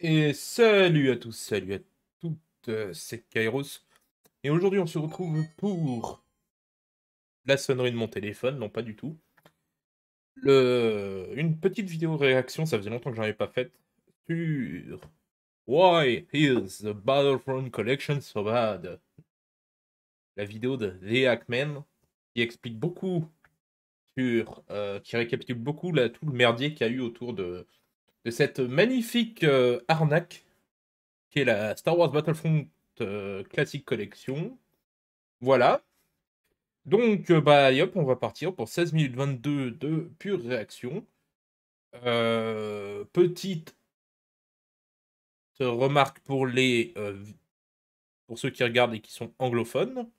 Et salut à tous, salut à toutes, euh, c'est Kairos. Et aujourd'hui on se retrouve pour la sonnerie de mon téléphone, non pas du tout. Une petite vidéo réaction, ça faisait longtemps que j'en avais pas faite, sur Why is the Battlefront Collection so bad? La vidéo de The Hackman qui explique beaucoup sur, euh, qui récapitule beaucoup tout le merdier qu'il y a eu autour de, de cette magnifique euh, arnaque qui est la Star Wars Battlefront euh, Classic Collection. Voilà. Donc, euh, bah, hop, on va partir pour 16 minutes 22 de pure réaction. petite remarque pour les pour ceux qui regardent et qui sont anglophones.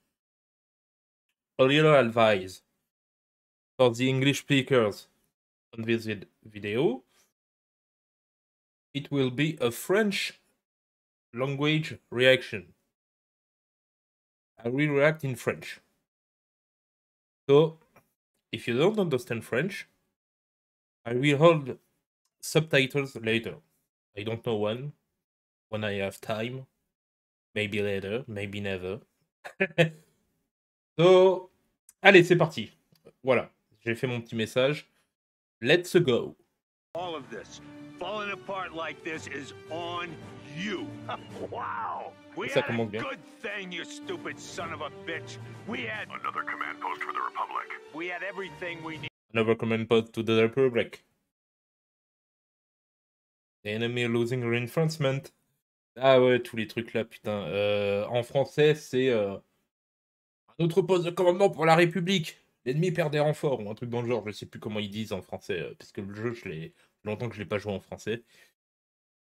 A little advice for the English speakers on this video it will be a French language reaction. I will react in French. So, if you don't understand French, I will hold subtitles later. I don't know when, when I have time. Maybe later, maybe never. so, allez, c'est parti. Voilà, j'ai fait mon petit message. Let's go. All of this falling apart like this is on you. wow. We Ça had a good thing, you stupid son of a bitch. We had Another command post for the Republic. we had everything we need. Another command pod to the Republic. The enemy losing reinforcement. Ah ouais, tous les trucs là, putain. Euh, en français, c'est euh, un autre poste de commandement pour la République. L'ennemi perd des renforts ou un truc dans le genre. Je sais plus comment ils disent en français, euh, parce que le jeu, je l'ai longtemps que je l'ai pas joué en français.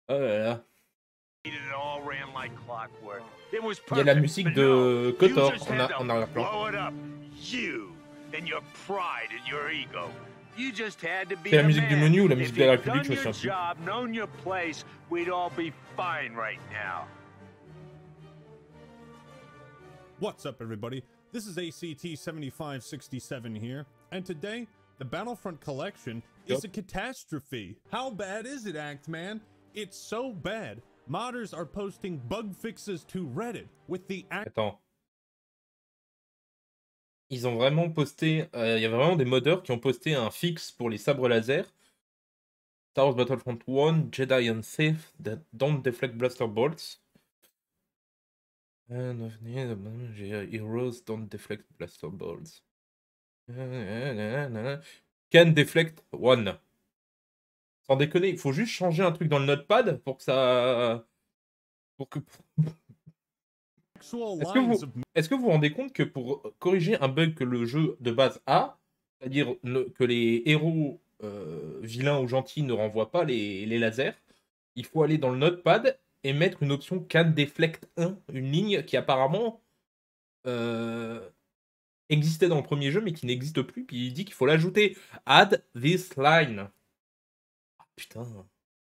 Oh là là. Il y a la musique de Kotor en, a- en arrière-plan. C'est la musique du menu ou la musique de la République, je me souviens plus. job, known your place, we'd all be fine right now. What's up, everybody? This is ACT 7567 here, and today, the Battlefront Collection is a catastrophe. How bad is it, Act Man? It's so bad. Modders are posting bug fixes to Reddit with the act. Attends. Ils ont vraiment posté. euh, Il y avait vraiment des modeurs qui ont posté un fixe pour les sabres laser. Star Wars Battlefront 1, Jedi and Sith that don't deflect blaster bolts. And of the- the heroes don't deflect blaster bolts. Can deflect one. Sans déconner, il faut juste changer un truc dans le notepad pour que ça. Pour que. Est-ce que vous- Est-ce que vous vous rendez compte que pour corriger un bug que le jeu de base a, c'est-à-dire que les héros euh, vilains ou gentils ne renvoient pas les, les lasers, il faut aller dans le notepad et mettre une option can deflect 1, une ligne qui apparemment euh, existait dans le premier jeu mais qui n'existe plus, puis il dit qu'il faut l'ajouter. Add this line. Ah, putain,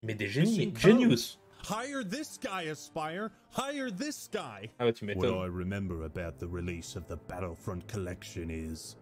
mais des génies, genius. hire this guy, Aspire. Hire this guy. Ah bah tu What. I remember about the release of the Battlefront collection is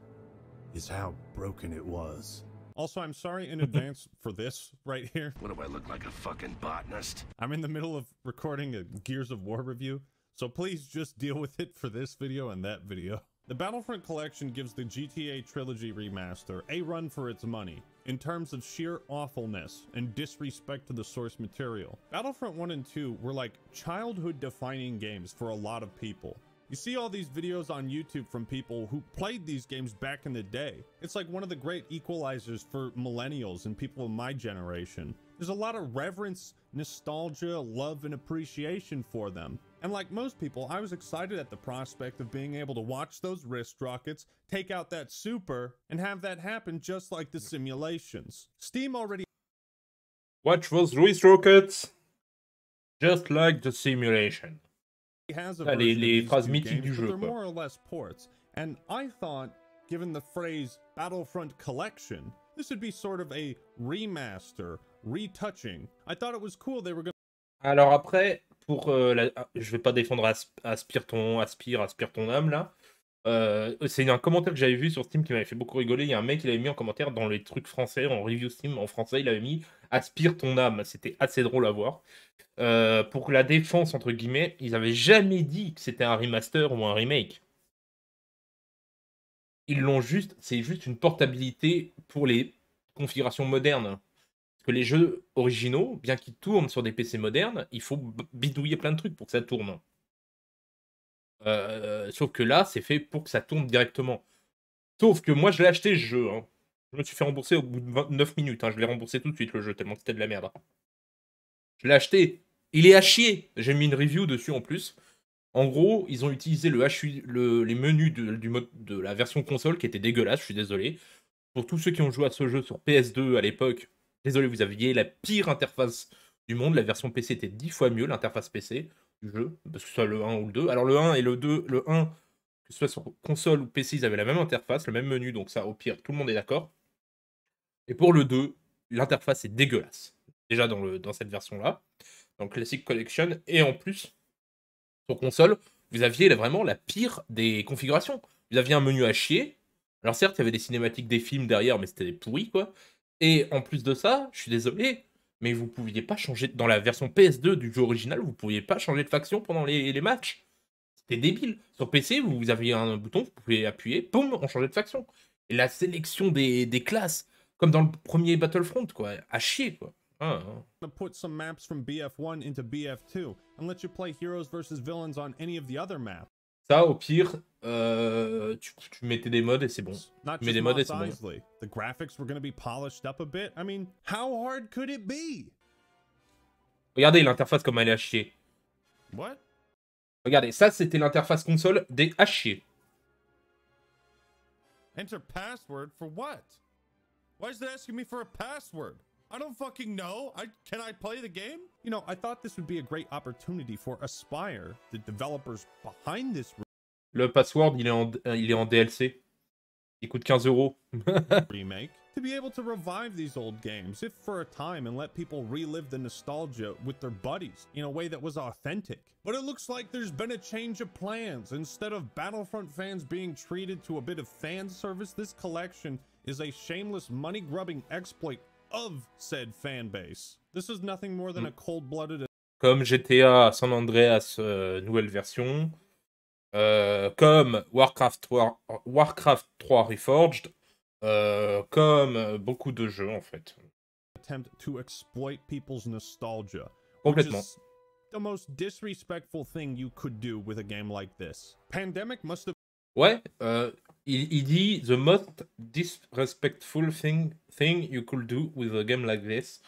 is how broken it was. Also, I'm sorry in advance for this right here. What do I look like, a fucking botanist? I'm in the middle of recording a Gears of War review, so please just deal with it for this video and that video. The Battlefront collection gives the GTA Trilogy remaster a run for its money in terms of sheer awfulness and disrespect to the source material. Battlefront 1 and 2 were like childhood defining games for a lot of people. You see all these videos on YouTube from people who played these games back in the day. It's like one of the great equalizers for millennials and people of my generation. There's a lot of reverence, nostalgia, love, and appreciation for them. And like most people, I was excited at the prospect of being able to watch those wrist rockets, take out that super, and have that happen just like the simulations. Steam already Watch those wrist rockets. Just like the simulation. has a les- version of les these phrases mythiques games, du but jeu, they're quoi. more or less ports. And I thought, given the phrase Battlefront Collection, this would be sort of a remaster, Alors après, pour euh, la... ah, je vais pas défendre As- Aspire ton ton âme là. Euh, c'est un commentaire que j'avais vu sur Steam qui m'avait fait beaucoup rigoler. Il y a un mec qui l'avait mis en commentaire dans les trucs français, en review Steam en français, il avait mis Aspire ton âme. C'était assez drôle à voir. Euh, pour la défense, entre guillemets, ils avaient jamais dit que c'était un remaster ou un remake. Ils l'ont juste, c'est juste une portabilité pour les configurations modernes. Que les jeux originaux, bien qu'ils tournent sur des PC modernes, il faut bidouiller plein de trucs pour que ça tourne. Euh, sauf que là, c'est fait pour que ça tourne directement. Sauf que moi, je l'ai acheté ce jeu. hein. Je me suis fait rembourser au bout de 29 minutes. hein. Je l'ai remboursé tout de suite le jeu, tellement c'était de la merde. Je l'ai acheté. Il est à chier. J'ai mis une review dessus en plus. En gros, ils ont utilisé le- les menus de, du mode, de la version console qui était dégueulasse, je suis désolé. Pour tous ceux qui ont joué à ce jeu sur PS2 à l'époque, désolé, vous aviez la pire interface du monde. La version PC était 10 fois mieux, l'interface PC du jeu, que ce soit le 1 ou le 2. Alors le 1 et le 2, le 1, que ce soit sur console ou PC, ils avaient la même interface, le même menu, donc ça, au pire, tout le monde est d'accord. Et pour le 2, l'interface est dégueulasse. Déjà dans, cette version-là, dans Classic Collection, et en plus, sur console, vous aviez vraiment la pire des configurations. Vous aviez un menu à chier. Alors certes, il y avait des cinématiques des films derrière, mais c'était des pourris, quoi. Et en plus de ça, je suis désolé, mais vous pouviez pas changer dans la version PS2 du jeu original, vous pouviez pas changer de faction pendant les, matchs. C'était débile. Sur PC, vous, aviez un bouton, vous pouvez appuyer, boum, on changeait de faction. Et la sélection des, classes, comme dans le premier Battlefront, quoi, à chier, quoi. Ah, to put some maps from BF1 into BF2 and let you play heroes versus villains on any of the other maps. Ça, au pire, euh, tu, tu mettais des modes et c'est bon. Mais just des modes, Mos c'est bon. The graphics were going to be polished up a bit. I mean, how hard could it be? Regardez l'interface comme elle est à chier. What? Regardez, ça c'était l'interface console des à chier. Enter password for what? Why is it asking me for a password? I don't fucking know. I can I play the game? You know, I thought this would be a great opportunity for Aspire, the developers behind this Le password, il est en, euh, il est en DLC. Il coûte 15 euros. remake to be able to revive these old games, if for a time, and let people relive the nostalgia with their buddies in a way that was authentic. But it looks like there's been a change of plans. Instead of Battlefront fans being treated to a bit of fan service, this collection is a shameless money grubbing exploit of said fan base. This is nothing more than a cold blooded Comme GTA San Andreas euh, nouvelle version. Euh, comme Warcraft 3, Warcraft 3 Reforged. euh, comme beaucoup de jeux en fait. attempt to exploit people's nostalgia. Complètement. is The most disrespectful thing you could do with a game like this. Pandemic must have Ouais, euh, il, il dit The most disrespectful thing, thing you could do with a game like this.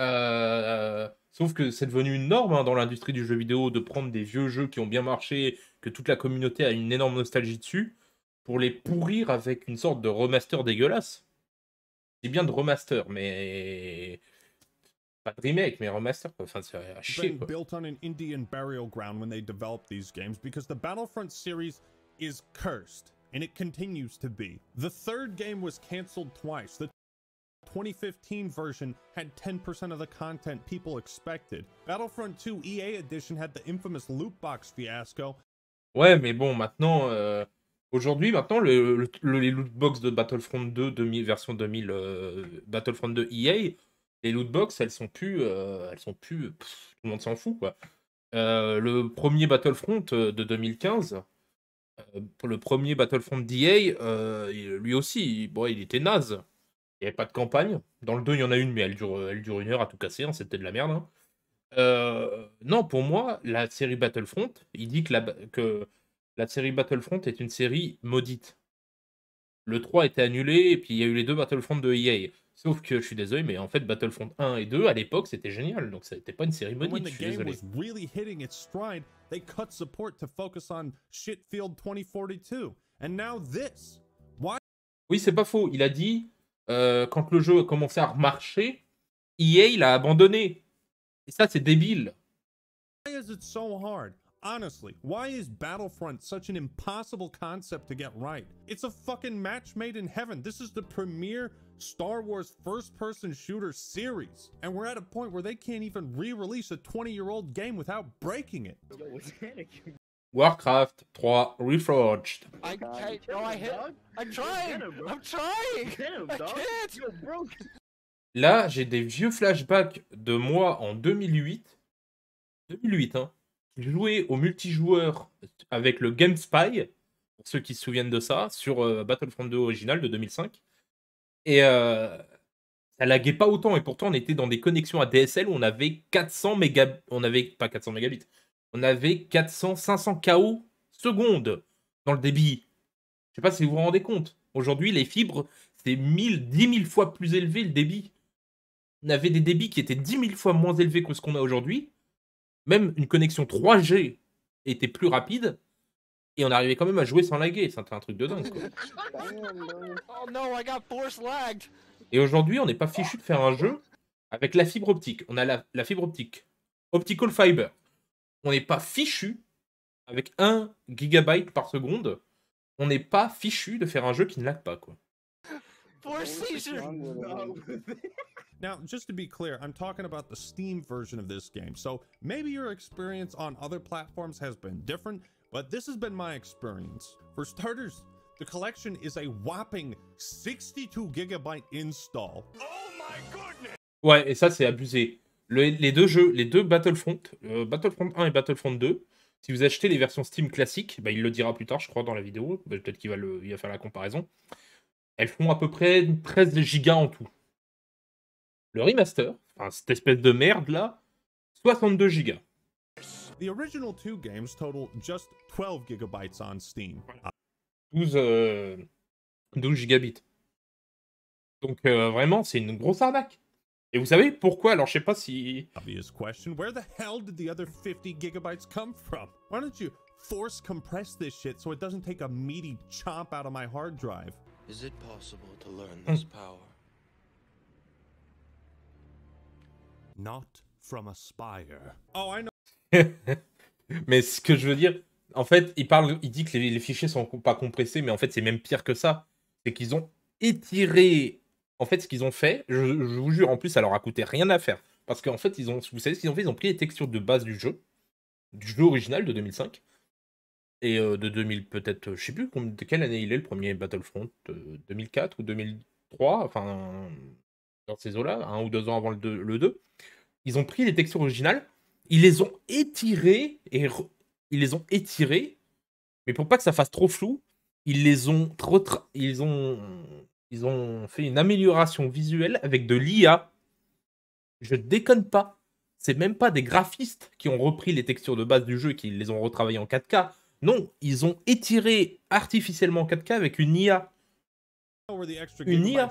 Euh, sauf que c'est devenu une norme hein, dans l'industrie du jeu vidéo de prendre des vieux jeux qui ont bien marché, que toute la communauté a une énorme nostalgie dessus, pour les pourrir avec une sorte de remaster dégueulasse. C'est bien de remaster, mais. Pas de remake, mais remaster, quoi. Enfin, c'est à chier, quoi. built on an Indian burial ground when they developed these games because the Battlefront series is cursed, and it continues to be. The third game was canceled twice. The 2015 version had 10% of the content people expected. Battlefront 2 EA Edition had the infamous loot box fiasco, Ouais, mais bon, maintenant, euh, aujourd'hui, maintenant, le, le- le- les lootbox de Battlefront 2, 2000, version 2000, euh, Battlefront 2 EA, les lootbox, elles sont plus, euh, elles sont plus, tout le monde s'en fout, quoi. Euh, le premier Battlefront euh, de 2015, euh, pour le premier Battlefront d'EA, euh, il- lui aussi, bon, il était naze. Il n'y avait pas de campagne. Dans le 2, il y en a une, mais elle dure, elle dure une heure à tout casser, hein, c'était de la merde. hein. Euh, non, pour moi, la série Battlefront, il dit que la, que la série Battlefront est une série maudite. Le 3 était annulé, et puis il y a eu les deux Battlefront de EA. Sauf que je suis désolé, mais en fait, Battlefront 1 et 2, à l'époque, c'était génial. Donc ça n'était pas une the je suis désolé. was really hitting its stride, they cut support to focus on Shitfield 2042. And now this. Why Oui, c'est pas faux. Il a dit, euh, quand le jeu a commencé à remarcher, EA, il a abandonné. Et ça, c'est débile. is it so hard? Honestly, why is Battlefront such an impossible concept to get right? It's a fucking match made in heaven. This is the premier Star Wars first person shooter series. And we're at a point where they can't even re release a 20 year old game without breaking it. Warcraft 3 Reforged. I can't. No, I hit. I'm trying. Get him, bro. I'm trying. I can't. Là, j'ai des vieux flashbacks de moi en 2008. 2008, hein. J'ai joué au multijoueur avec le GameSpy, pour ceux qui se souviennent de ça, sur euh, Battlefront 2 original de 2005. Et euh, ça laguait pas autant, et pourtant on était dans des connexions à DSL où on avait 400 mégabits. On avait pas 400 mégabits, on avait 400, 500 KO secondes dans le débit. Je sais pas si vous vous rendez compte. Aujourd'hui, les fibres, c'est 1000, 10 000 fois plus élevé le débit. On avait des débits qui étaient 10 000 fois moins élevés que ce qu'on a aujourd'hui. Même une connexion 3G était plus rapide. Et on arrivait quand même à jouer sans laguer. C'était un truc de dingue. quoi. Oh no, I got force lagged. Et aujourd'hui, on n'est pas fichu de faire un jeu avec la fibre optique. On a la, la fibre optique. Optical fiber. On n'est pas fichu avec 1 gigabyte par seconde. On n'est pas fichu de faire un jeu qui ne lag pas. Quoi. Force seizure. Now, just to be clear, I'm talking about the Steam version of this game. So maybe your experience on other platforms has been different, but this has been my experience. For starters, the collection is a whopping 62 gigabyte install. Ouais, et ça, c'est abusé. Le- les deux jeux, les deux Battlefront, euh, Battlefront 1 et Battlefront 2, si vous achetez les versions Steam classiques, bah, il le dira plus tard, je crois, dans la vidéo, bah, peut-être qu'il va, le, il va faire la comparaison, elles font à peu près 13 gigas en tout. Le remaster, enfin, cette espèce de merde là, 62 gigas. The original two games total just 12 gigabytes on Steam. 12, euh, 12 gigabits. Donc euh, vraiment, c'est une grosse arnaque. Et vous savez pourquoi Alors je sais pas si... Obvious question where the hell did the other 50 gigabytes come from? Why don't you force compress this shit so it doesn't take a meaty chomp out of my hard drive? Is it possible to learn hmm. this power? Not from a spire. Oh, I know. mais ce que je veux dire, en fait, il parle, il dit que les, fichiers sont pas compressés, mais en fait, c'est même pire que ça. C'est qu'ils ont étiré. En fait, ce qu'ils ont fait, je, vous jure, en plus, ça leur a coûté rien à faire. Parce qu'en fait, ils ont, vous savez ce qu'ils ont fait? Ils ont pris les textures de base du jeu, du jeu original de 2005, et euh, de 2000, peut-être, je sais plus de quelle année il est le premier Battlefront, euh, 2004 ou 2003, enfin, dans ces eaux-là, un ou deux ans avant le 2, le 2. Ils ont pris les textures originales, ils les ont étirées et re- ils les ont étirées, mais pour pas que ça fasse trop flou, ils les ont retra- ils ont ils ont fait une amélioration visuelle avec de l'IA. Je déconne pas. C'est même pas des graphistes qui ont repris les textures de base du jeu et qui les ont retravaillées en 4K. Non, ils ont étiré artificiellement en 4K avec une IA. Une IA.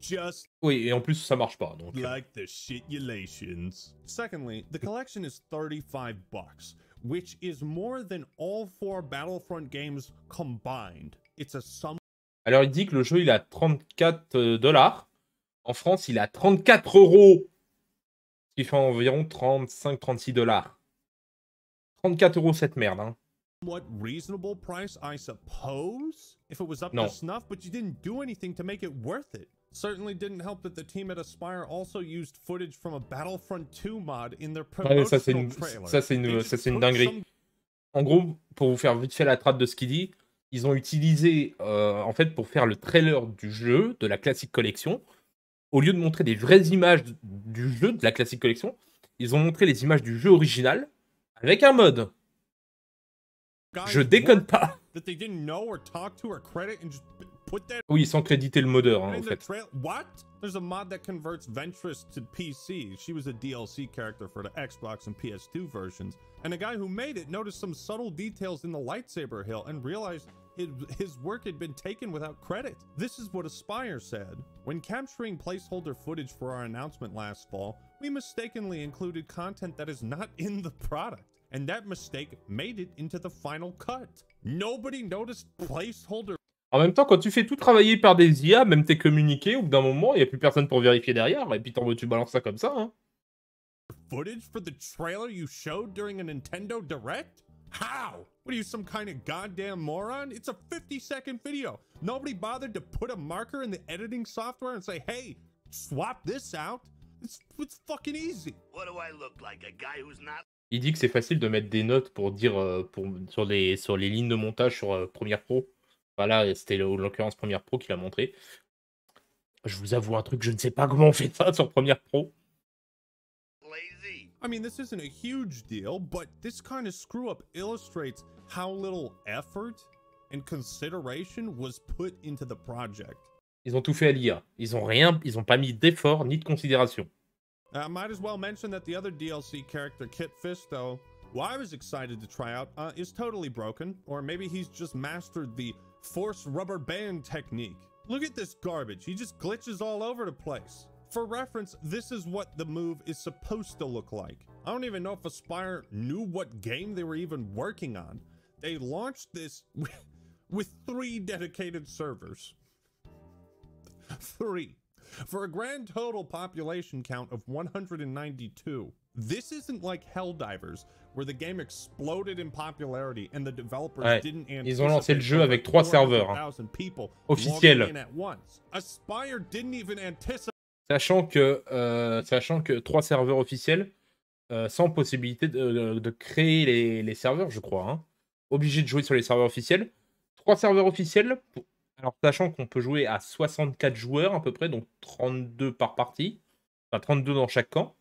Just Oui, et en plus ça marche pas. Donc, euh, like the shitulations. Secondly, the collection is 35 bucks, which is more than all four Battlefront games combined. It's a sum Alors il dit que le jeu il à 34 dollars. En France, il à 34 euros. Ce qui fait environ 35-36 dollars. 34 euros cette merde. Hein. somewhat reasonable price, I suppose, if it was up to snuff, but you didn't do anything to make it worth it. Certainly didn't help that the team at Aspire also used footage from a Battlefront 2 mod in their Ouais, ça c'est promotional une, trailer. ça, c'est une, just ça, c'est une took dinguerie. En gros, pour vous faire vite fait la trace de ce qu'il dit, ils ont utilisé, euh, en fait, pour faire le trailer du jeu, de la Classic Collection, au lieu de montrer des vraies images du jeu, de la Classic Collection, ils ont montré les images du jeu original avec un guys Je déconne pas. That they didn't know or talk to or credit and just p- put that Oui, sans créditer le modeur, hein, en the fait. What? There's a mod that converts Ventress to PC. She was a DLC character for the Xbox and PS2 versions. And the guy who made it noticed some subtle details in the lightsaber hill and realized it, his work had been taken without credit. This is what Aspire said. When capturing placeholder footage for our announcement last fall, we mistakenly included content that is not in the product. And that mistake made it into the final cut. Nobody noticed placeholder En même temps, quand tu fais tout travailler par des IA, même tes communiqués, au bout d'un moment, il n'y a plus personne pour vérifier derrière, et puis t'en- tu balances ça comme ça. Hein. footage for the trailer you showed during a Nintendo Direct? How? What are you, some kind of goddamn moron? It's a 50 second video. Nobody bothered to put a marker in the editing software and say, hey, swap this out? It's, it's fucking easy. What do I look like? A guy who's not Il dit que c'est facile de mettre des notes pour dire euh, pour, sur, les, sur les lignes de montage sur euh, Premiere Pro. Voilà, c'était en l'occurrence Premiere Pro qui l'a montré. Je vous avoue un truc, je ne sais pas comment on fait ça sur Premiere Pro. Lazy. I mean, this isn't a huge deal, but this kind of screw up illustrates how little effort and consideration was put into the project. Ils ont tout fait à l'IA. Ils ont rien, ils ont pas mis d'effort ni de considération. I might as well mention that the other DLC character, Kit Fisto, who I was excited to try out, uh, is totally broken, or maybe he's just mastered the force rubber band technique. Look at this garbage, he just glitches all over the place. For reference, this is what the move is supposed to look like. I don't even know if Aspire knew what game they were even working on. They launched this with, with three dedicated servers. Three. For a grand total population count of 192. This isn't like Helldivers, where the game exploded in popularity and the developers Ouais, didn't ils ont lancé le jeu avec trois serveurs, hein. 400,000 people Officiels. Sachant que, euh, sachant que trois serveurs officiels, euh, sans possibilité de, de- de créer les, les serveurs, je crois. Hein. Obligé de jouer sur les serveurs officiels. Trois serveurs officiels. pour- Alors, sachant qu'on peut jouer à 64 joueurs à peu près, donc 32 par partie. Enfin, 32 dans chaque camp.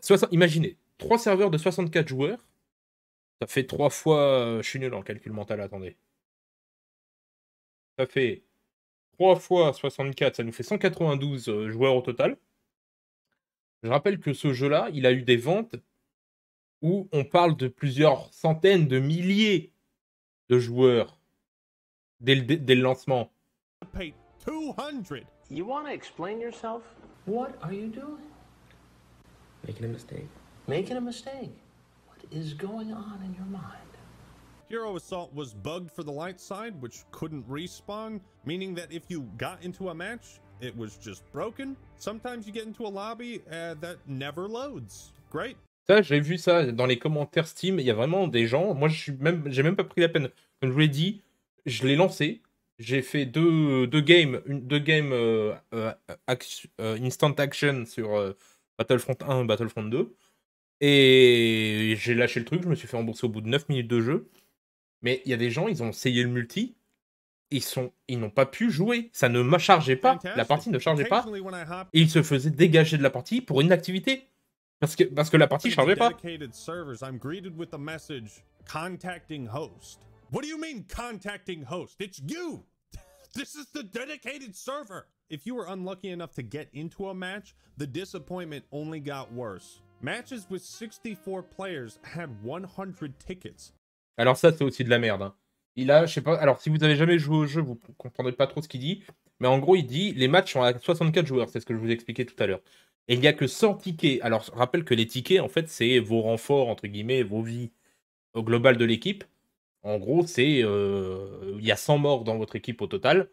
Soixante- Imaginez, trois serveurs de 64 joueurs. Ça fait trois fois. euh, je suis nul en calcul mental, attendez. Ça fait 3 fois 64, ça nous fait 192 euh, joueurs au total. Je rappelle que ce jeu-là, il a eu des ventes où on parle de plusieurs centaines de milliers de joueurs dès le, dès le lancement. 200. You want to explain yourself? What are you doing? Making a mistake. Making a mistake. What is going on in your mind? Hero Assault was bugged for the light side, which couldn't respawn, meaning that if you got into a match, it was just broken. Sometimes you get into a lobby uh, that never loads. Great. Ça, j'ai vu ça dans les commentaires Steam. Il y a vraiment des gens. Moi, je suis même, j'ai même pas pris la peine. Comme je vous l'ai dit, je l'ai lancé. J'ai fait deux, deux games, une, deux games euh, euh, action- euh, instant action sur euh, Battlefront 1 et Battlefront 2. Et j'ai lâché le truc. Je me suis fait rembourser au bout de 9 minutes de jeu. Mais il y a des gens, ils ont essayé le multi. Ils sont, ils n'ont pas pu jouer. Ça ne m'a chargé pas. La partie ne chargeait pas. Et ils se faisaient dégager de la partie pour inactivité. Parce que, parce que la partie into chargeait pas. contacting host. What do you mean contacting host? It's you. This is the dedicated server. If you were unlucky enough to get into a match, the disappointment only got worse. Matches with 64 players had 100 tickets. Alors ça, c'est aussi de la merde. hein. Il a, je sais pas, alors si vous avez jamais joué au jeu, vous comprendrez pas trop ce qu'il dit. Mais en gros, il dit, les matchs sont à 64 joueurs, c'est ce que je vous ai expliqué tout à l'heure. Et il n'y a que 100 tickets. Alors, je rappelle que les tickets, en fait, c'est vos renforts, entre guillemets, vos vies au global de l'équipe. En gros, c'est, euh, il y a 100 morts dans votre équipe au total.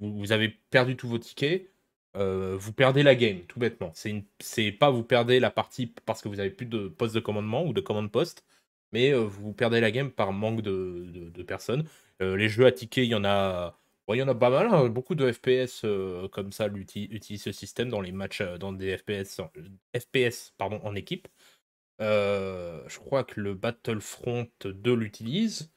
Vous avez perdu tous vos tickets. Euh, vous perdez la game, tout bêtement. C'est pas vous perdez la partie parce que vous avez plus de poste de commandement ou de commande poste mais euh, vous perdez la game par manque de, de- personnes. Euh, les jeux à tickets, il y en a, y en a pas mal. hein. Beaucoup de FPS comme ça utilisent ce système dans les matchs, dans des FPS, en- FPS pardon, en équipe. Je crois que le Battlefront 2 l'utilise.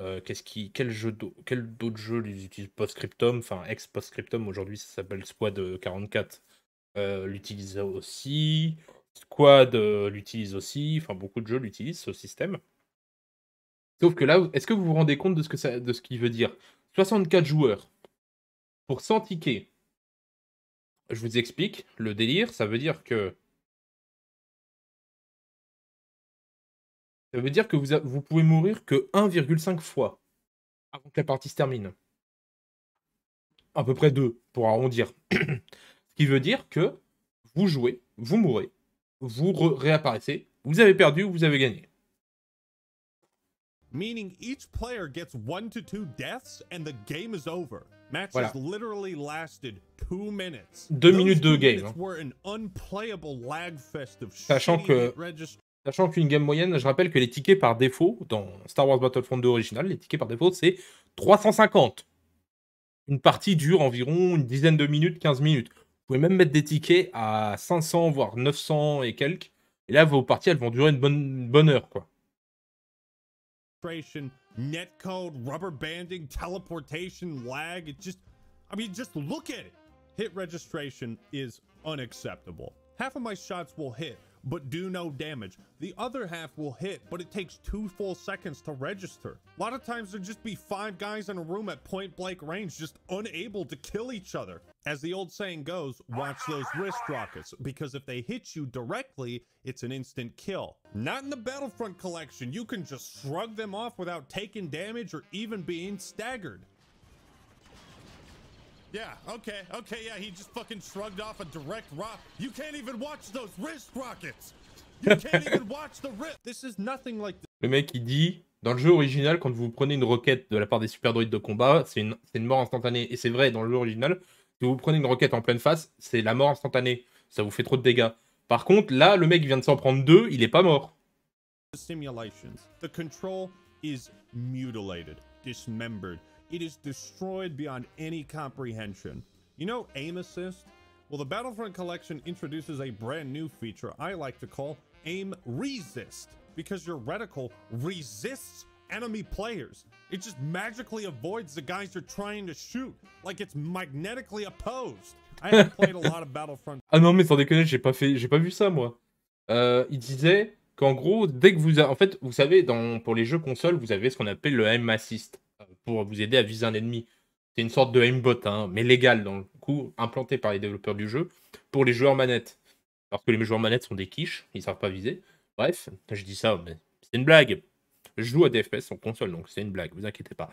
Euh, qu'est-ce qui, quel jeu, quel d'autres jeux utilisent? Postscriptum, enfin ex Postscriptum aujourd'hui ça s'appelle Squad 44 euh, l'utilise aussi. Squad euh, l'utilise aussi. Enfin, beaucoup de jeux l'utilisent, ce système. Sauf que là, est-ce que vous vous rendez compte de ce que ça, de ce qu'il veut dire? 64 joueurs pour 100 tickets. Je vous explique. Le délire, ça veut dire que. Ça veut dire que vous, a- vous pouvez mourir que 1,5 fois avant que la partie se termine. À peu près 2, pour arrondir. Ce qui veut dire que vous jouez, vous mourrez, vous réapparaissez, vous avez perdu ou vous avez gagné. Meaning each player gets one to two deaths and the game is over. Matches Voilà. literally lasted two minutes. Deux Those minutes de game, minutes hein. were an unplayable lag fest of Sachant que- Sachant qu'une game moyenne, je rappelle que les tickets par défaut, dans Star Wars Battlefront 2 original, les tickets par défaut, c'est 350. Une partie dure environ une dizaine de minutes, 15 minutes. Vous pouvez même mettre des tickets à 500, voire 900 et quelques. Et là, vos parties, elles vont durer une bonne, une bonne heure, quoi. netcode, rubber banding, teleportation, lag. It just, I mean, just look at it. Hit registration is unacceptable. Half of my shots will hit, but do no damage. The other half will hit, but it takes two full seconds to register. A lot of times there'd just be five guys in a room at point blank range, just unable to kill each other. As the old saying goes, watch those wrist rockets, because if they hit you directly, it's an instant kill. Not in the Battlefront collection. You can just shrug them off without taking damage or even being staggered. Yeah, okay, okay, yeah, he just fucking shrugged off a direct rock. You can't even watch those wrist rockets. You can't even watch the wrist. This is nothing like Le mec, il dit dans le jeu original, quand vous prenez une roquette de la part des super droïdes de combat, c'est une, mort instantanée. Et c'est vrai, dans le jeu original, si vous prenez une roquette en pleine face, c'est la mort instantanée. Ça vous fait trop de dégâts. Par contre, là, le mec vient de s'en prendre deux, il est pas mort. simulations. The control is mutilated, dismembered. It is destroyed beyond any comprehension. You know aim assist? Well, the Battlefront collection introduces a brand new feature I like to call aim resist because your reticle resists enemy players. It just magically avoids the guys you're trying to shoot, like it's magnetically opposed. I haven't played a lot of Battlefront Ah non, mais sans déconner, j'ai pas fait, j'ai pas vu ça moi. Euh, il disait qu'en gros, dès que vous, a- en fait, vous savez, dans pour les jeux consoles, vous avez ce qu'on appelle le aim assist pour vous aider à viser un ennemi. C'est une sorte de aimbot, hein, mais légal dans le coup, implanté par les développeurs du jeu pour les joueurs manettes. Parce que les joueurs manettes sont des quiches, ils savent pas viser. Bref, je dis ça, mais c'est une blague. Je joue à des FPS en console, donc c'est une blague, vous inquiétez pas.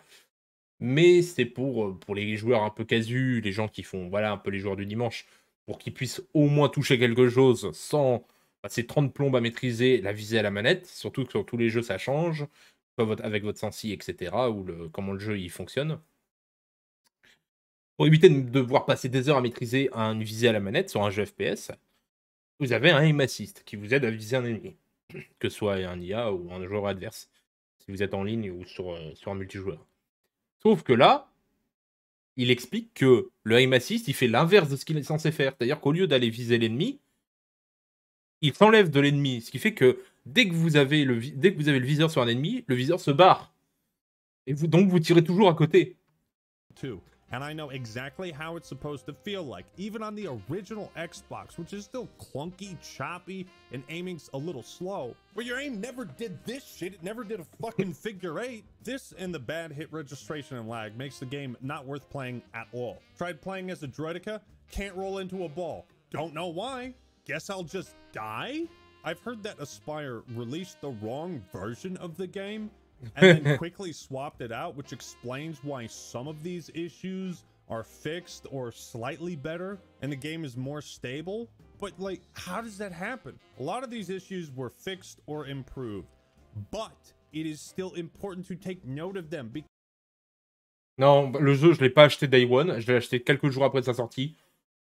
Mais c'est pour, euh, les joueurs un peu casus, les gens qui font, voilà, un peu les joueurs du dimanche, pour qu'ils puissent au moins toucher quelque chose sans passer 30 plombes à maîtriser la visée à la manette. Surtout que sur tous les jeux, ça change, votre- avec votre sensi, etc., ou comment le jeu il fonctionne. Pour éviter de devoir passer des heures à maîtriser une visée à la manette sur un jeu FPS, vous avez un aim assist qui vous aide à viser un ennemi, que ce soit un IA ou un joueur adverse, si vous êtes en ligne ou sur, euh, sur un multijoueur. Sauf que là, il explique que le aim assist, il fait l'inverse de ce qu'il est censé faire. C'est-à-dire qu'au lieu d'aller viser l'ennemi, il s'enlève de l'ennemi. Ce qui fait que dès que vous avez le, dès que vous avez le viseur sur un ennemi, le viseur se barre. Et vous, donc vous tirez toujours à côté. too. And I know exactly how it's supposed to feel like, even on the original Xbox, which is still clunky, choppy, and aiming's a little slow. But your aim never did this shit. It never did a fucking figure eight. This and the bad hit registration and lag makes the game not worth playing at all. Tried playing as a Droidica, can't roll into a ball. Don't know why. Guess I'll just die? I've heard that Aspire released the wrong version of the game and then quickly swapped it out, which explains why some of these issues are fixed or slightly better and the game is more stable. But, like, how does that happen? A lot of these issues were fixed or improved, but it is still important to take note of them because Non, le jeu, je l'ai pas acheté day one. Je l'ai acheté quelques jours après sa sortie.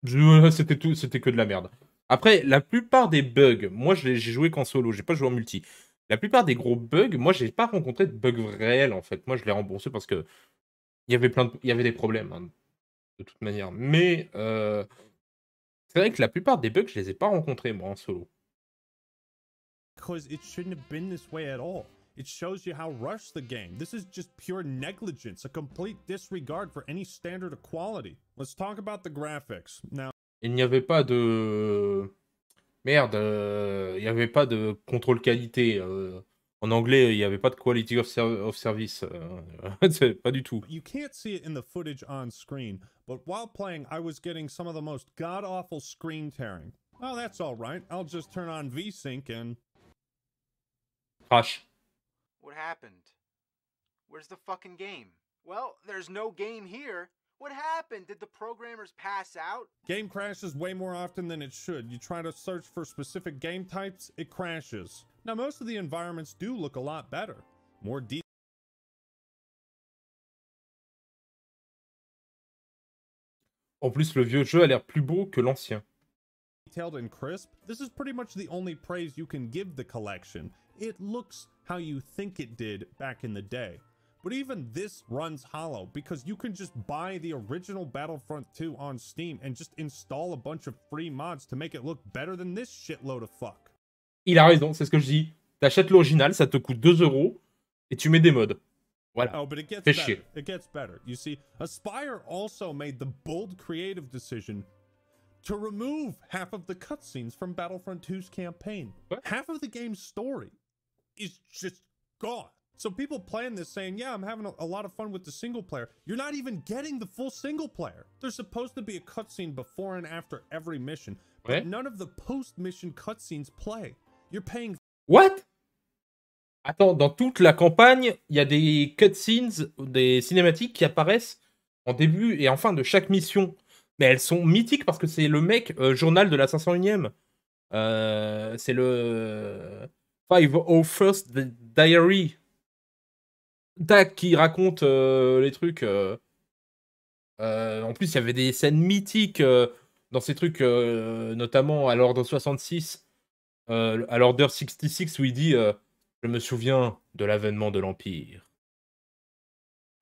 C'était tout, c'était que de la merde. Après, la plupart des bugs, moi, j'ai joué qu'en solo. J'ai pas joué en multi. La plupart des gros bugs, moi, j'ai pas rencontré de bugs réels en fait. Moi, je l'ai remboursé parce que il y avait plein, de- il y avait des problèmes hein, de toute manière. Mais euh, c'est vrai que la plupart des bugs, je les ai pas rencontrés moi en solo. it shouldn't have been this way at all. It shows you how rushed the game. This is just pure negligence, a complete disregard for any standard of quality. Let's talk about the graphics. Now, Il n'y avait pas de merde. euh, il n'y avait pas de contrôle qualité. euh, en anglais, il n'y avait pas de quality of, ser- of service. euh, pas du tout. You can't see it in the footage on screen, but while playing, I was getting some of the most god awful screen tearing. Oh, that's all right. I'll just turn on VSync and. Crash. What happened? Where's the fucking game? Well, there's no game here. What happened? Did the programmers pass out? Game crashes way more often than it should. You try to search for specific game types, it crashes. Now, most of the environments do look a lot better. More de- En plus, le vieux jeu a l'air plus beau que l'ancien. detailed and crisp. This is pretty much the only praise you can give the collection. It looks how you think it did back in the day. But even this runs hollow because you can just buy the original Battlefront 2 on Steam and just install a bunch of free mods to make it look better than this shitload of fuck. Il a raison, c'est ce que je dis. T'achètes l'original, ça te coûte 2 euros et tu mets des modes. Voilà. Oh, but it gets Fais better. chier. It gets better. You see, Aspire also made the bold creative decision to remove half of the cutscenes from Battlefront 2's campaign. What? Half of the game's story is just gone. So people playing this saying, "Yeah, I'm having a, lot of fun with the single player." You're not even getting the full single player. There's supposed to be a cutscene before and after every mission, but Ouais. none of the post-mission cutscenes play. You're paying What? Attends, dans toute la campagne, il y a des cutscenes, des cinématiques qui apparaissent en début et en fin de chaque mission. Mais elles sont mythiques parce que c'est le mec, euh, journal de la 501ème. Euh, c'est le 501st Di- Diary. Tac, qui raconte euh, les trucs. euh. Euh, en plus, il y avait des scènes mythiques euh, dans ces trucs, euh, notamment à l'ordre 66 euh, à l'Order 66 où il dit euh, Je me souviens de l'avènement de l'Empire.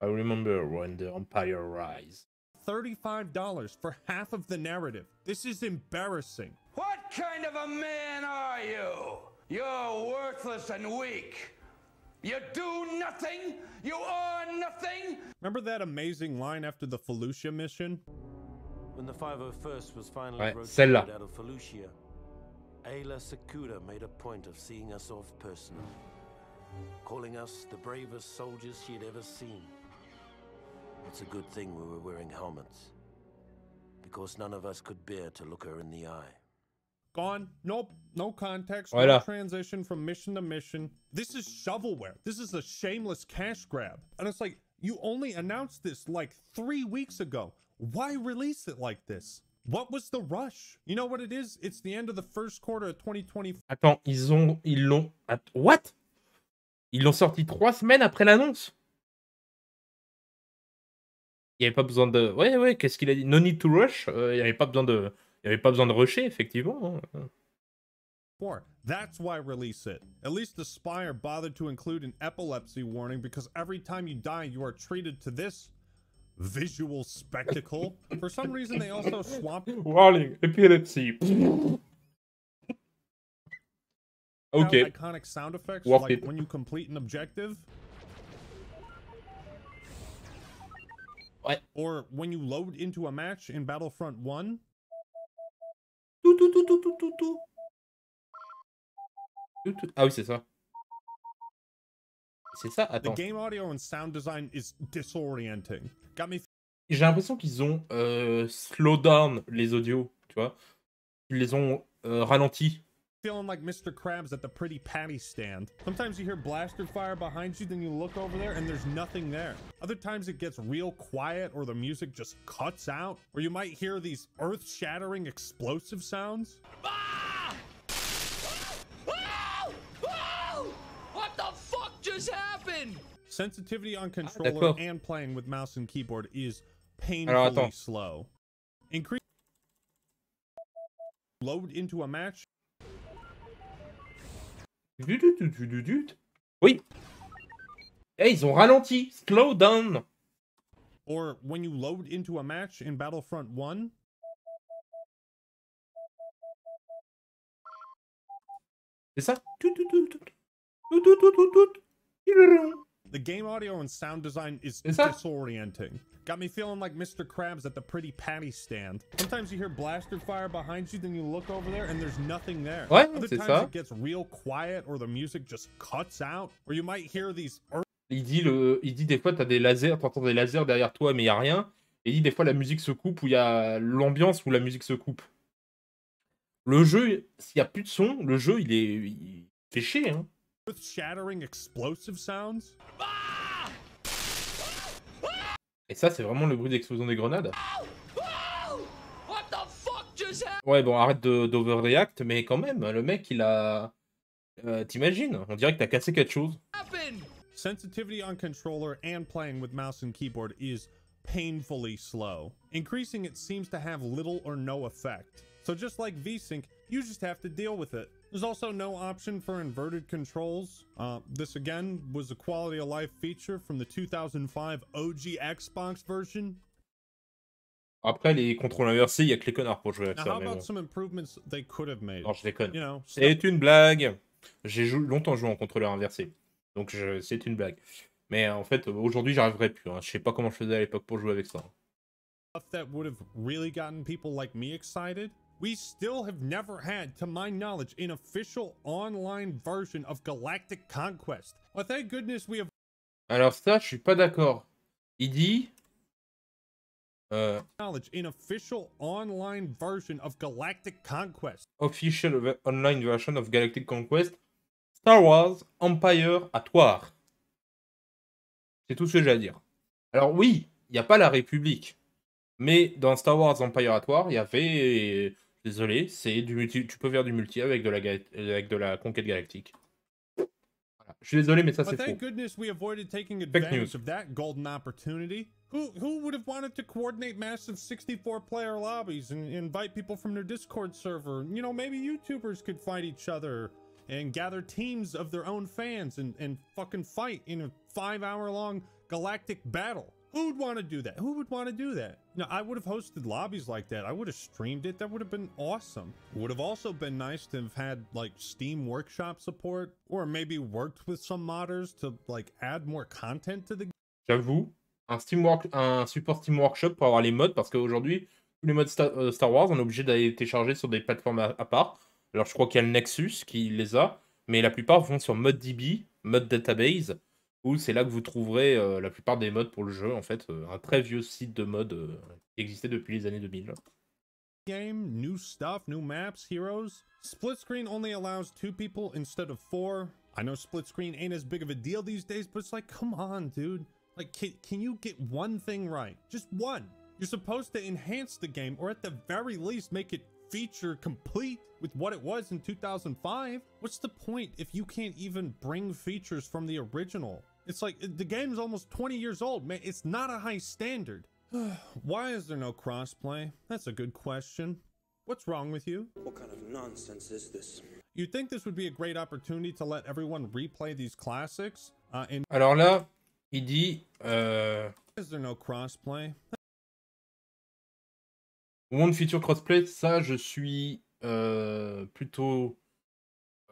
I remember when the Empire rise. $35 for half of the narrative. This is embarrassing. What kind of a man are you? You're worthless and weak. You do nothing. You are nothing. Remember that amazing line after the Felucia mission? When the 501st was finally Ouais, rotated out of Felucia, Ayla Sakuda made a point of seeing us off personally, calling us the bravest soldiers she had ever seen. It's a good thing we were wearing helmets, because none of us could bear to look her in the eye. Gone. Nope. No context. Voilà. No transition from mission to mission. This is shovelware. This is a shameless cash grab. And it's like, you only announced this like three weeks ago. Why release it like this? What was the rush? You know what it is? It's the end of the first quarter of 2024. Attends, ils ont. Ils l'ont. What? Ils l'ont sorti trois semaines après l'annonce? Il n'y avait pas besoin de. Ouais, ouais, qu'est-ce qu'il a dit? No need to rush? Euh, Il n'y avait pas besoin de. Il n'y avait pas besoin de rusher, effectivement. hein. That's why release it. At least the Spire bothered to include an epilepsy warning because every time you die, you are treated to this visual spectacle. For some reason, they also swapped Warning, epilepsy. ok. iconic sound effects Worth like it. when you complete an objective. Ouais. Or when you load into a match in Battlefront 1. Tout, tout, tout, tout, tout, tout, tout. Tout, tout. Ah oui, c'est ça. C'est ça, The attends. game audio and sound design is disorienting. Got me J'ai l'impression qu'ils ont euh, slow down les audios, tu vois. Ils les ont euh, ralentis. Feeling like Mr. Krabs at the Pretty Patty stand. Sometimes you hear blaster fire behind you, then you look over there and there's nothing there. Other times it gets real quiet or the music just cuts out, or you might hear these earth shattering explosive sounds. What the fuck just happened? Sensitivity on ah, controller d'accord. and playing with mouse and keyboard is painfully slow. Increase load into a match Oui. Eh, ils ont ralenti. Slow down. or when you load into a match in Battlefront 1. C'est ça? Tout, tout, tout, tout. Tout, tout, tout, tout, tout. The game audio and sound design is disorienting. Got me feeling like Mr. Krabs at the Pretty Patty stand. Sometimes you hear blaster fire behind you, then you look over there and there's nothing there. Other times ça. it gets real quiet or the music just cuts out, or you might hear these earth Il dit, le... il dit des fois, t'as des lasers, t'entends des lasers derrière toi, mais il y a rien. Et il dit des fois, la musique se coupe ou il y a l'ambiance où la musique se coupe. Le jeu, s'il y a plus de son, le jeu, il est. Il fait chier, hein. Shattering explosive sounds. Et ça, c'est vraiment le bruit d'explosion des grenades. What the fuck just happened? Ouais, bon, arrête de- d'overreact, mais quand même, le mec, il a. Euh, T'imagines On dirait que t'as cassé quelque chose. Sensitivity on controller and playing with mouse and keyboard is painfully slow. Increasing it seems to have little or no effect. So just like VSync, you just have to deal with it. There's also no option for inverted controls. Uh, this again was a quality of life feature from the 2005 OG Xbox version. Après, les contrôles inversés, il y a que les connards pour jouer avec Now, ça. how Mais about bon. some improvements they could have made? Non, je déconne. You know, C'est une blague. J'ai jou- longtemps joué en contrôleur inversé. Donc je- c'est une blague. Mais en fait, aujourd'hui, j'arriverai plus. hein. Je sais pas comment je faisais à l'époque pour jouer avec ça. stuff that would have really gotten people like me excited? We still have never had, to my knowledge, an official online version of Galactic Conquest. Well, thank goodness we have Alors ça, je suis pas d'accord. Il dit... euh, knowledge an official online version of Galactic Conquest. official online version of Galactic Conquest, Star Wars Empire at War. C'est tout ce que j'ai à dire. Alors oui, il n'y a pas la République. Mais dans Star Wars Empire at War, il y avait... Désolé, c'est du multi... Tu peux faire du multi avec de la, ga- euh, avec de la conquête galactique. Voilà. Je suis désolé, mais ça c'est thank faux. goodness we avoided taking news. advantage of that golden opportunity. Who who would have wanted to coordinate massive 64 player lobbies and invite people from their Discord server? You know, maybe YouTubers could fight each other and gather teams of their own fans and, and fucking fight in a five hour long galactic battle. Who would want to do that? Who would want to do that? No, I would have hosted lobbies like that. I would have streamed it. That would have been awesome. Would have also been nice to have had like Steam Workshop support or maybe worked with some modders to like add more content to the J'avoue, un, Steam Work- un support Steam Workshop pour avoir les modes, parce qu'aujourd'hui, tous les modes Sta- euh, Star Wars, on est obligé d'aller télécharger sur des plateformes à, à part. Alors je crois qu'il y a le Nexus qui les a, mais la plupart vont sur ModDB, Mod Database, c'est là que vous trouverez euh, la plupart des modes pour le jeu, en fait, euh, un très vieux site de mode euh, qui existait depuis les années 2000. game, new stuff, new maps, heroes. Split screen only allows two people instead of four. I know split screen ain't as big of a deal these days, but it's like, come on, dude. Like, can, can you get one thing right? Just one. You're supposed to enhance the game, or at the very least, make it feature complete with what it was in 2005. What's the point if you can't even bring features from the original? It's like the game's almost 20 years old, man. It's not a high standard. Why is there no crossplay? That's a good question. What's wrong with you? What kind of nonsense is this? You'd think this would be a great opportunity to let everyone replay these classics. Uh, and Alors là, il dit euh, is there no crossplay? One Feature Crossplay, ça je suis euh, plutôt.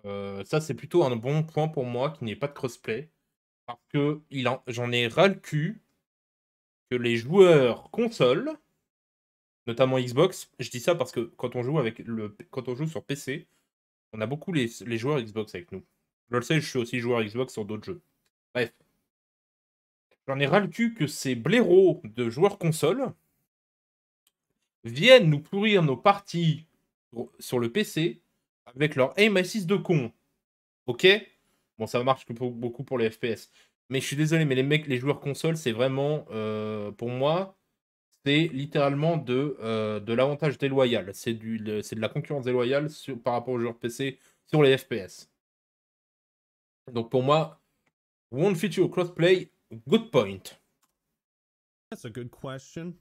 euh, ça c'est plutôt un bon point pour moi qu'il n'y pas de crossplay. Parce que j'en ai ras le cul que les joueurs console, notamment Xbox, je dis ça parce que quand on joue avec le quand on joue sur PC, on a beaucoup les, les joueurs Xbox avec nous. Je le sais, je suis aussi joueur Xbox sur d'autres jeux. Bref. J'en ai ras le cul que ces blaireaux de joueurs console viennent nous pourrir nos parties sur- le PC avec leur aim assist de con. Ok? Bon, ça marche beaucoup pour les FPS. Mais je suis désolé, mais les mecs, les joueurs console, c'est vraiment, euh, pour moi, c'est littéralement de, euh, l'avantage déloyal. C'est de, la concurrence déloyale par rapport aux joueurs PC sur les FPS. Donc pour moi, one feature crossplay, good point. That's a good question.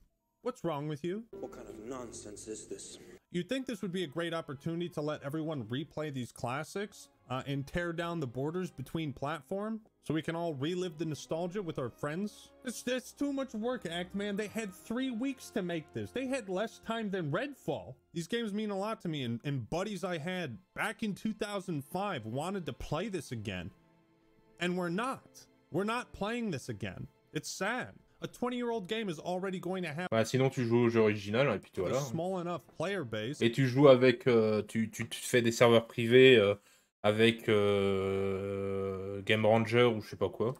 What's wrong with you? What kind of nonsense is this? You'd think this would be a great opportunity to let everyone replay these classics uh, and tear down the borders between platform so we can all relive the nostalgia with our friends. It's, it's too much work, Act Man. They had three weeks to make this. They had less time than Redfall. These games mean a lot to me, and, and buddies I had back in 2005 wanted to play this again. And we're not. We're not playing this again. It's sad. A 20 year old game is already going to have Voilà, sinon, tu joues au jeu original, et puis a voilà. small enough player base. Et tu joues avec. euh, tu, fais des serveurs privés euh, avec euh, Game Ranger ou je sais pas quoi.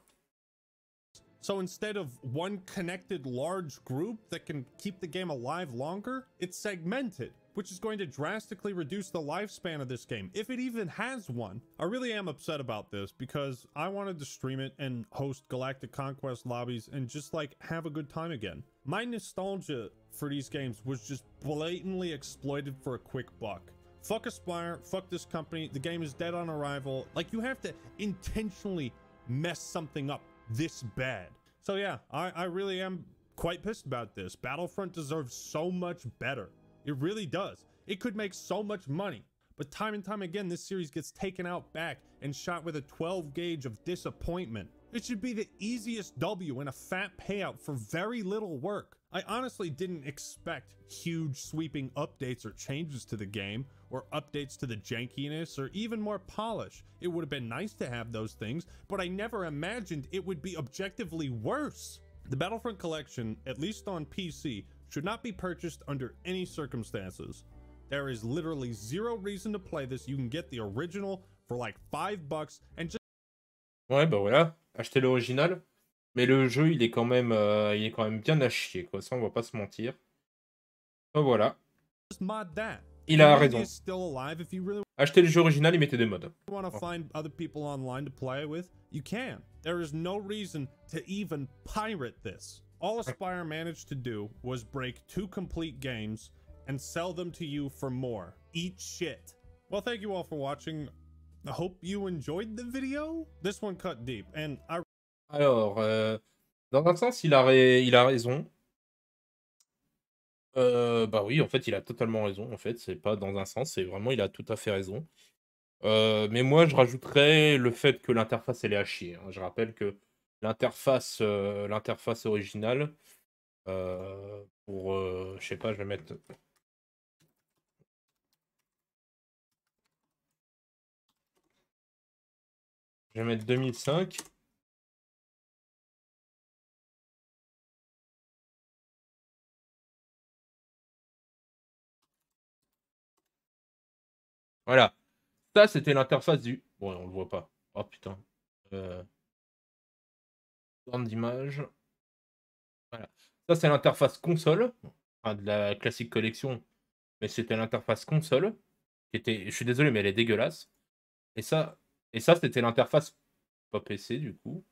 So instead of one connected large group that can keep the game alive longer, it's segmented, which is going to drastically reduce the lifespan of this game, if it even has one. I really am upset about this because I wanted to stream it and host Galactic Conquest lobbies and just like have a good time again. My nostalgia for these games was just blatantly exploited for a quick buck. Fuck Aspire, fuck this company, the game is dead on arrival. Like, you have to intentionally mess something up this bad. So yeah, I, I really am quite pissed about this. Battlefront deserves so much better. It really does. It could make so much money. But time and time again, this series gets taken out back and shot with a 12 gauge of disappointment. It should be the easiest W and a fat payout for very little work. I honestly didn't expect huge sweeping updates or changes to the game, or updates to the jankiness, or even more polish. It would have been nice to have those things, but I never imagined it would be objectively worse. The Battlefront Collection, at least on PC, should not be purchased under any circumstances. There is literally zero reason to play this. You can get the original for like 5 bucks and just Ouais, bah voilà, acheter l'original. Mais le jeu, il est quand même, euh, il est quand même bien à chier, quoi. Ça, on va pas se mentir. Bah voilà. mod that. Il a raison. is if you Acheter le jeu original, il mettait des mods. want to oh. find other people online to play with, you can. There is no reason to even pirate this. All Aspire managed to do was break two complete games and sell them to you for more. Eat shit. Well, thank you all for watching. I hope you enjoyed the video. This one cut deep, and I Alors, euh, dans un sens, il a, il a raison. Euh, bah oui, en fait, il a totalement raison. En fait, c'est pas dans un sens, c'est vraiment, il a tout à fait raison. Euh, mais moi, je rajouterais le fait que l'interface, elle est à chier. hein. Je rappelle que l'interface, euh, l'interface originale, euh, pour, euh, je sais pas, je vais mettre. Je vais mettre 2005. Voilà. Ça, c'était l'interface du. Bon, on le voit pas. Oh putain. Voilà. Ça, c'est l'interface console. De la classique collection. Mais c'était l'interface console. Qui était. Je suis désolé, mais elle est dégueulasse. Et ça, et ça c'était l'interface. Pas PC, du coup.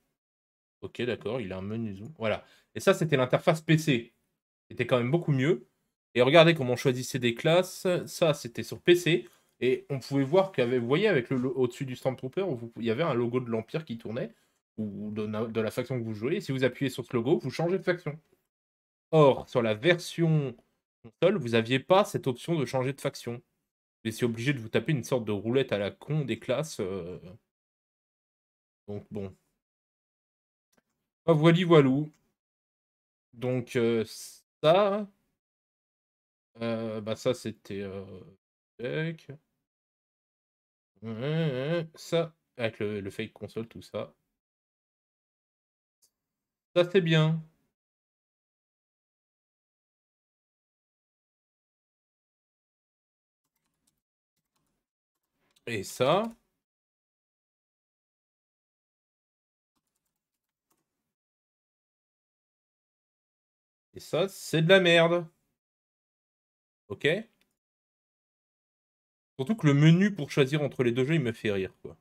Ok, d'accord, il a un menu zoom. Voilà. Et ça, c'était l'interface PC. C'était quand même beaucoup mieux. Et regardez comment on choisissait des classes. Ça, c'était sur PC. Et on pouvait voir qu'avec, vous voyez, avec le au-dessus du Stormtrooper, il y avait un logo de l'Empire qui tournait, ou de, la faction que vous jouez. Si vous appuyez sur ce logo, vous changez de faction. Or, sur la version console, vous n'aviez pas cette option de changer de faction. Vous étiez obligé de vous taper une sorte de roulette à la con des classes. euh. Donc bon. Ah, voili voilou. Donc euh, ça. euh, bah ça c'était. Ça, avec le, le fake console, tout ça. Ça c'est bien. Et ça? Et ça, c'est de la merde. Ok Surtout que le menu pour choisir entre les deux jeux, il me fait rire, quoi.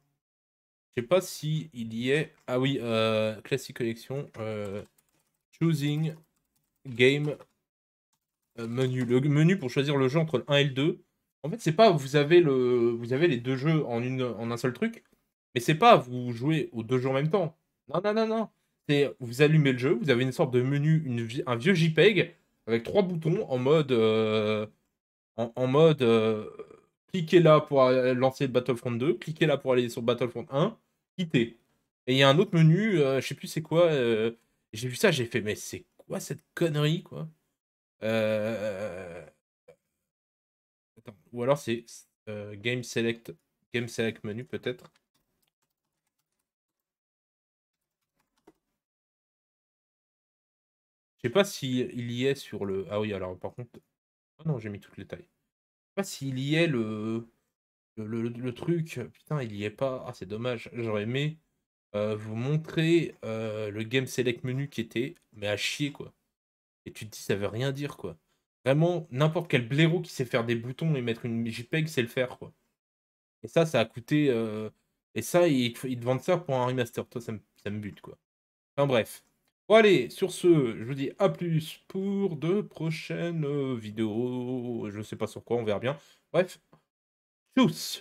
Je sais pas si il y est... Ah oui, euh, Classic Collection. euh, choosing Game euh, Menu. Le menu pour choisir le jeu entre le 1 et le 2. En fait, c'est pas vous avez, le, vous avez les deux jeux en, une, en un seul truc. Mais c'est pas vous jouez aux deux jeux en même temps. Non, non, non, non. C'est vous allumez le jeu, vous avez une sorte de menu, une, un vieux JPEG avec trois boutons en mode... euh, en mode... cliquez là pour lancer Battlefront 2, cliquez là pour aller sur Battlefront 1, quittez. Et il y a un autre menu, euh, je sais plus c'est quoi. euh, j'ai vu ça, j'ai fait, mais c'est quoi cette connerie, quoi? Euh, attends, Ou alors c'est euh, Game Select, Game Select menu peut-être. Je sais pas si il y est sur le. Ah oui, alors par contre. Ah non, j'ai mis toutes les tailles. Pas s'il y est le truc. Putain, il y est pas. Ah, c'est dommage. J'aurais aimé euh, vous montrer euh, le Game Select menu qui était. Mais à chier, quoi. Et tu te dis, ça veut rien dire, quoi. Vraiment, n'importe quel blaireau qui sait faire des boutons et mettre une JPEG sait le faire, quoi. Et ça, ça a coûté. euh, Et ça, ils, ils te vendent ça pour un remaster. Toi, ça me, ça me bute, quoi. Enfin, bref. Allez, sur ce, je vous dis à plus pour de prochaines euh, vidéos. Je sais pas sur quoi, on verra bien. Bref, tchuss